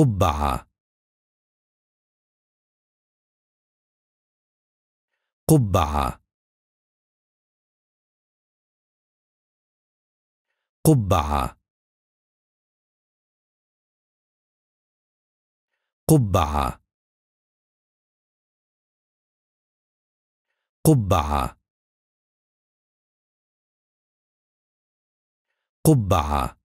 قبعة. قبعة. قبعة. قبعة. قبعة. قبعة.